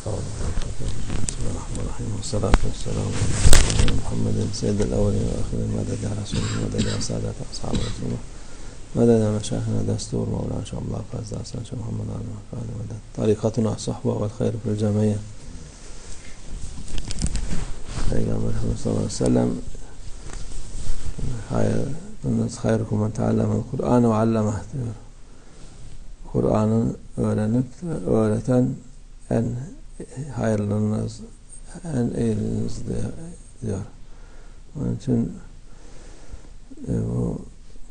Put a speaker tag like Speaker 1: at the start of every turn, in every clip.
Speaker 1: بسم الله الرحمن الرحيم والصلاة والسلام على سيدنا محمد الأولين والآخرين رسول الله مدد يا أصحاب رسول الله مشايخنا دستور مولانا شاء الله فاز شاء محمد على طريقتنا الصحبة والخير في الجميع Peygamber Efendimiz sallallahu aleyhi ve sellem hayır, hayrukum men teallemel Kur'an ve allemeh diyor. Kur'an'ı öğrenip öğreten en hayırlınız, en iyiliğiniz diyor. Onun için e, bu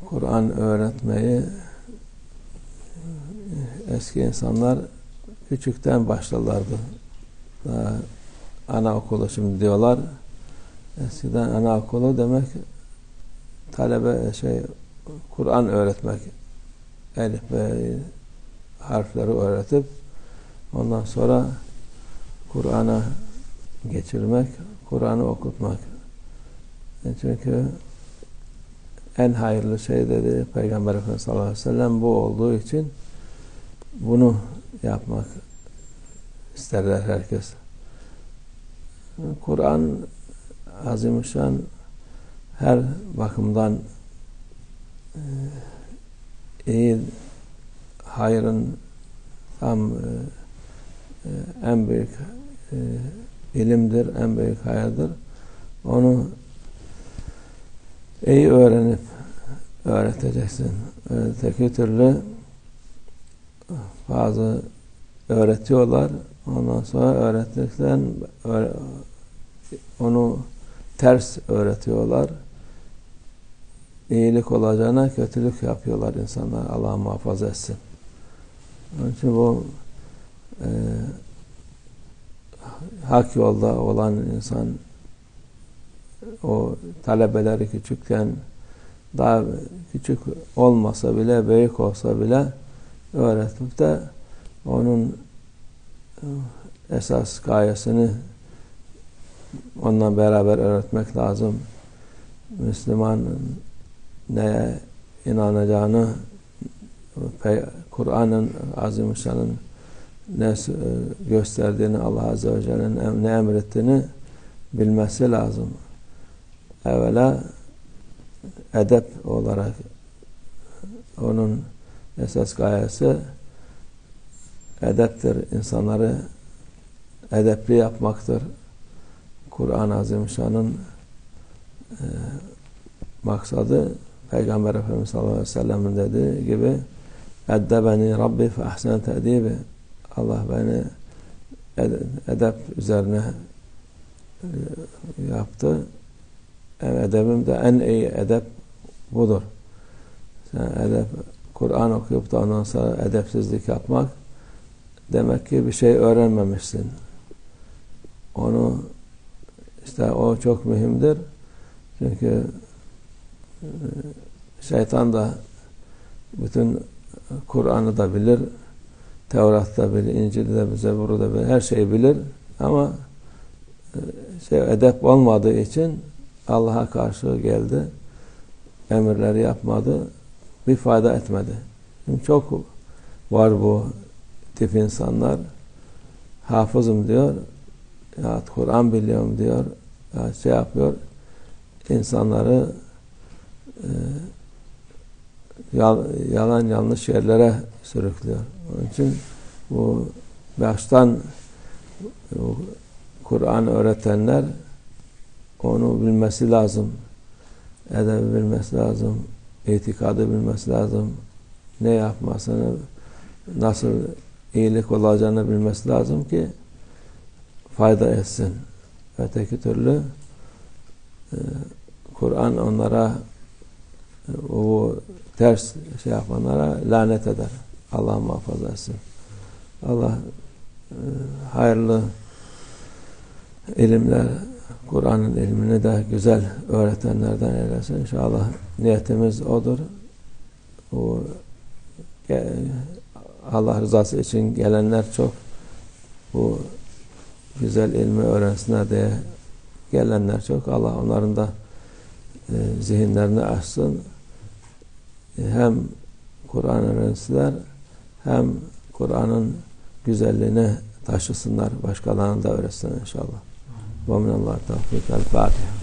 Speaker 1: Kur'an öğretmeyi eski insanlar küçükten başlarlardı. Daha anaokulu şimdi diyorlar. Eskiden anaokulu demek talebe şey Kur'an öğretmek. Elif ve harfleri öğretip ondan sonra Kur'an'a geçirmek, Kur'an'ı okutmak. Çünkü en hayırlı şey dedi Peygamber Efendimiz sallallahu aleyhi ve sellem bu olduğu için bunu yapmak isterler herkes. Kur'an azimüşşan her bakımdan iyi hayrın tam en büyük ilimdir, en büyük hayırdır. Onu iyi öğrenip öğreteceksin. Öteki türlü bazı öğretiyorlar. Ondan sonra öğrettikten onu ters öğretiyorlar. İyilik olacağına kötülük yapıyorlar insanlar. Allah muhafaza etsin. Onun için bu e, hak yolda olan insan o talebeleri küçükken daha küçük olmasa bile büyük olsa bile öğretip de onun esas gayesini onunla beraber öğretmek lazım. Müslüman neye inanacağını Kur'an'ın Azimüşşan'ın ne gösterdiğini Allah Azze ve Celle'nin ne emrettiğini bilmesi lazım. Evvela edep olarak onun esas gayesi edeptir. İnsanları edepli yapmaktır. Kur'an-ı Azimüşşan'ın e, maksadı Peygamber Efendimiz sallallahu aleyhi ve sellem'in dediği gibi Rabbi fe ahsen te'dibi Allah beni edep üzerine e, yaptı. Edebim de en iyi edep budur. Sen edep Kur'an okuyup da ondan sonra edepsizlik yapmak demek ki bir şey öğrenmemişsin. Onu işte o çok mühimdir. Çünkü şeytan da bütün Kur'an'ı da bilir, Tevrat'ta bilir, İncil'i de Zebur'u da bilir, her şeyi bilir ama şey edep olmadığı için Allah'a karşı geldi, emirleri yapmadı, bir fayda etmedi. Şimdi çok var bu tip insanlar. Hafızım diyor, ya Kur'an biliyorum diyor, ya şey yapıyor, insanları e, yalan yanlış yerlere sürüklüyor. Onun için bu baştan Kur'an öğretenler onu bilmesi lazım. Edebi bilmesi lazım. itikadı bilmesi lazım. Ne yapmasını, nasıl iyilik olacağını bilmesi lazım ki fayda etsin. Öteki türlü e, Kur'an onlara o ters şey yapanlara lanet eder. Allah muhafaza etsin. Allah e, hayırlı ilimler, Kur'an'ın ilmini de güzel öğretenlerden eylesin. İnşallah niyetimiz odur. O Allah rızası için gelenler çok. Bu güzel ilmi öğrensinler diye gelenler çok. Allah onların da e, zihinlerini açsın. E, hem Kur'an öğrensinler hem Kur'an'ın güzelliğini taşısınlar. Başkalarına da öğretsinler inşallah. Ve minallah tevfik. El Fatiha.